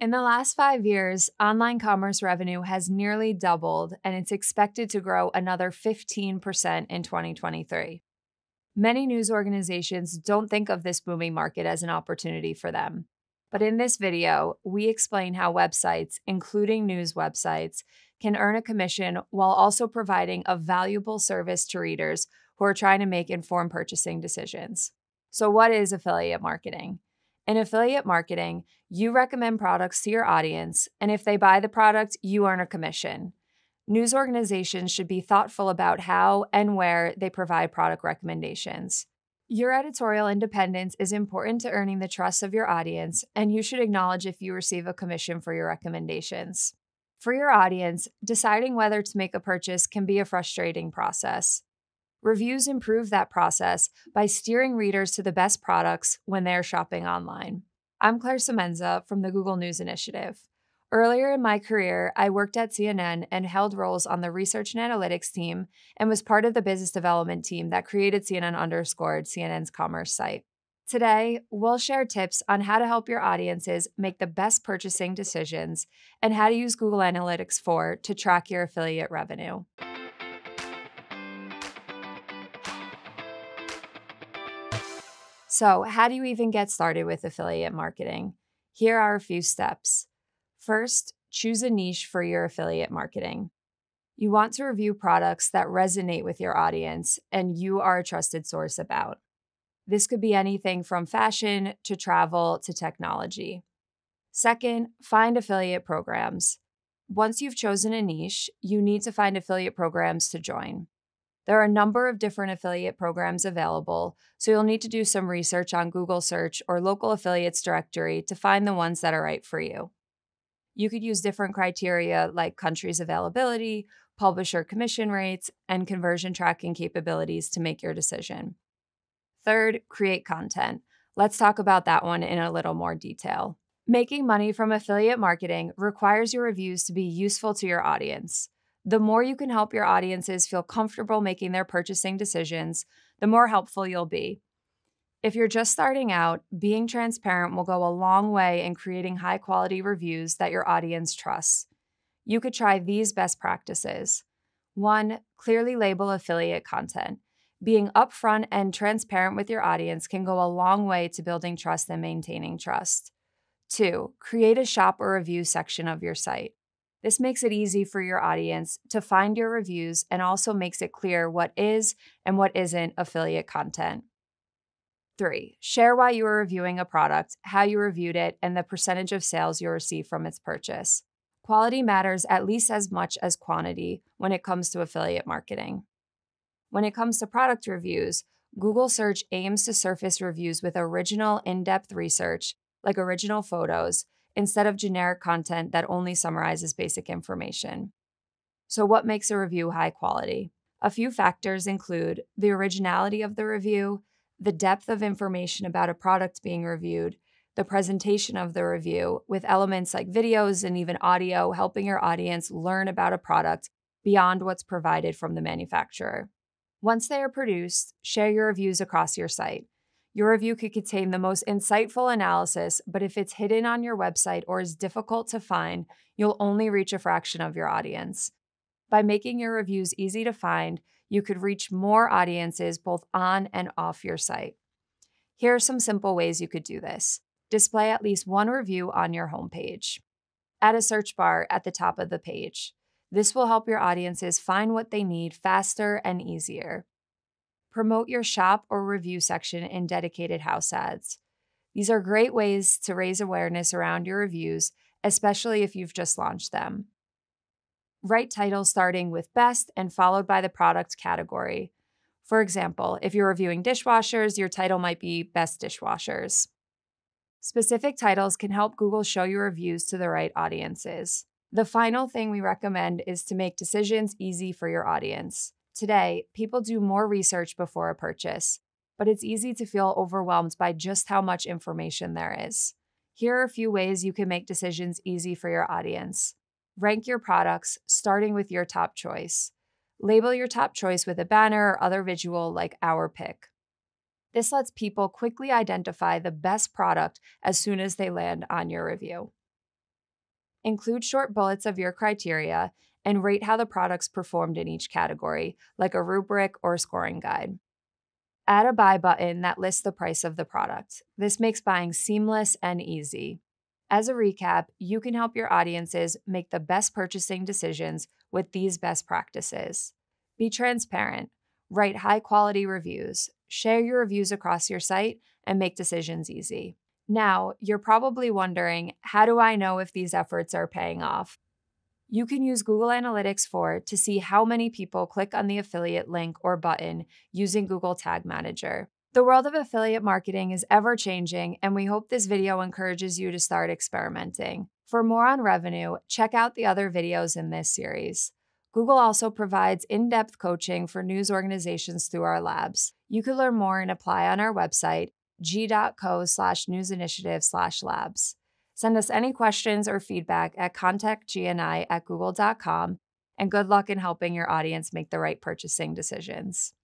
In the last five years, online commerce revenue has nearly doubled, and it's expected to grow another 15% in 2023. Many news organizations don't think of this booming market as an opportunity for them. But in this video, we explain how websites, including news websites, can earn a commission while also providing a valuable service to readers who are trying to make informed purchasing decisions. So, what is affiliate marketing? In affiliate marketing, you recommend products to your audience, and if they buy the product, you earn a commission. News organizations should be thoughtful about how and where they provide product recommendations. Your editorial independence is important to earning the trust of your audience, and you should acknowledge if you receive a commission for your recommendations. For your audience, deciding whether to make a purchase can be a frustrating process. Reviews improve that process by steering readers to the best products when they're shopping online. I'm Claire Semenza from the Google News Initiative. Earlier in my career, I worked at CNN and held roles on the research and analytics team and was part of the business development team that created CNN underscored CNN's commerce site. Today, we'll share tips on how to help your audiences make the best purchasing decisions and how to use Google Analytics 4 to track your affiliate revenue. So, how do you even get started with affiliate marketing? Here are a few steps. First, choose a niche for your affiliate marketing. You want to review products that resonate with your audience and you are a trusted source about. This could be anything from fashion to travel to technology. Second, find affiliate programs. Once you've chosen a niche, you need to find affiliate programs to join. There are a number of different affiliate programs available, so you'll need to do some research on Google search or local affiliates directory to find the ones that are right for you. You could use different criteria like country's availability, publisher commission rates, and conversion tracking capabilities to make your decision. Third, create content. Let's talk about that one in a little more detail. Making money from affiliate marketing requires your reviews to be useful to your audience. The more you can help your audiences feel comfortable making their purchasing decisions, the more helpful you'll be. If you're just starting out, being transparent will go a long way in creating high quality reviews that your audience trusts. You could try these best practices. One, clearly label affiliate content. Being upfront and transparent with your audience can go a long way to building trust and maintaining trust. Two, create a shop or review section of your site. This makes it easy for your audience to find your reviews and also makes it clear what is and what isn't affiliate content. Three, share why you are reviewing a product, how you reviewed it, and the percentage of sales you receive from its purchase. Quality matters at least as much as quantity when it comes to affiliate marketing. When it comes to product reviews, Google Search aims to surface reviews with original, in depth research, like original photos, instead of generic content that only summarizes basic information. So, what makes a review high quality? A few factors include the originality of the review, the depth of information about a product being reviewed, the presentation of the review, with elements like videos and even audio helping your audience learn about a product beyond what's provided from the manufacturer. Once they are produced, share your reviews across your site. Your review could contain the most insightful analysis, but if it's hidden on your website or is difficult to find, you'll only reach a fraction of your audience. By making your reviews easy to find, you could reach more audiences both on and off your site. Here are some simple ways you could do this. Display at least one review on your homepage. Add a search bar at the top of the page. This will help your audiences find what they need faster and easier. Promote your shop or review section in dedicated house ads. These are great ways to raise awareness around your reviews, especially if you've just launched them. Write titles starting with best and followed by the product category. For example, if you're reviewing dishwashers, your title might be Best Dishwashers. Specific titles can help Google show your reviews to the right audiences. The final thing we recommend is to make decisions easy for your audience. Today, people do more research before a purchase, but it's easy to feel overwhelmed by just how much information there is. Here are a few ways you can make decisions easy for your audience. Rank your products, starting with your top choice. Label your top choice with a banner or other visual like Our Pick. This lets people quickly identify the best product as soon as they land on your review. Include short bullets of your criteria and rate how the products performed in each category, like a rubric or scoring guide. Add a buy button that lists the price of the product. This makes buying seamless and easy. As a recap, you can help your audiences make the best purchasing decisions with these best practices. Be transparent, write high quality reviews, share your reviews across your site, and make decisions easy. Now, you're probably wondering how do I know if these efforts are paying off? You can use Google Analytics 4 to see how many people click on the affiliate link or button using Google Tag Manager. The world of affiliate marketing is ever changing, and we hope this video encourages you to start experimenting. For more on revenue, check out the other videos in this series. Google also provides in depth coaching for news organizations through our labs. You can learn more and apply on our website, g.co slash news initiative slash labs. Send us any questions or feedback at contactgni at google.com, and good luck in helping your audience make the right purchasing decisions.